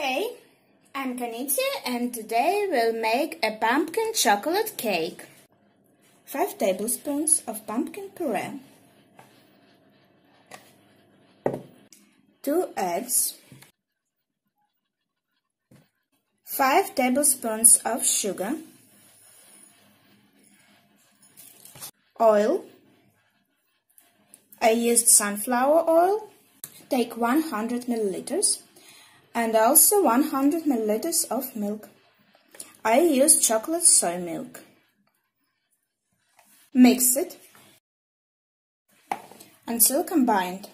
Hey, I'm Kanity and today we'll make a pumpkin chocolate cake. 5 tablespoons of pumpkin puree, 2 eggs, 5 tablespoons of sugar, oil, I used sunflower oil, take 100 milliliters, and also 100 milliliters of milk. I use chocolate soy milk. Mix it until combined.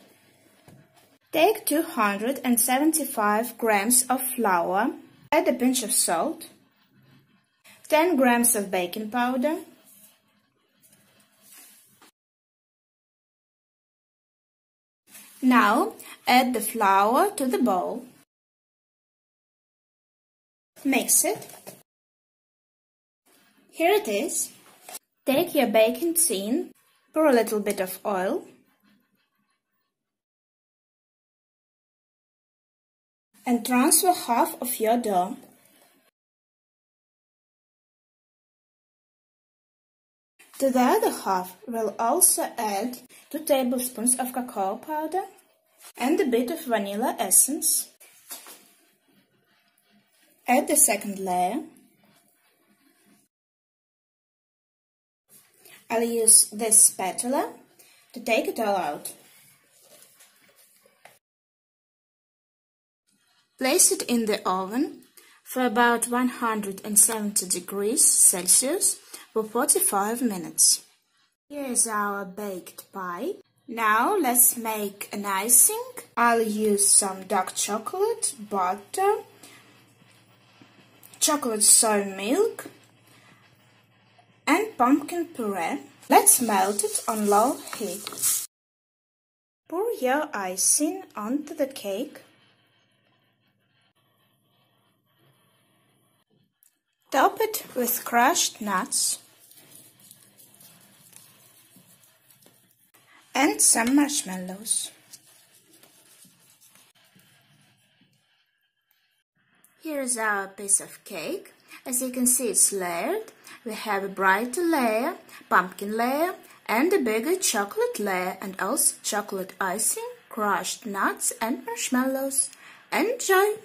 Take 275 grams of flour, add a pinch of salt, 10 grams of baking powder, Now add the flour to the bowl. Mix it. Here it is. Take your baking tin, pour a little bit of oil, and transfer half of your dough. To the other half, we'll also add 2 tablespoons of cacao powder and a bit of vanilla essence. Add the second layer. I'll use this spatula to take it all out. Place it in the oven for about 170 degrees Celsius for 45 minutes. Here is our baked pie. Now let's make an icing. I'll use some dark chocolate, butter, chocolate soy milk and pumpkin puree. Let's melt it on low heat. Pour your icing onto the cake. Top it with crushed nuts and some marshmallows. Here is our piece of cake. As you can see, it's layered. We have a bright layer, pumpkin layer, and a bigger chocolate layer, and also chocolate icing, crushed nuts, and marshmallows. Enjoy!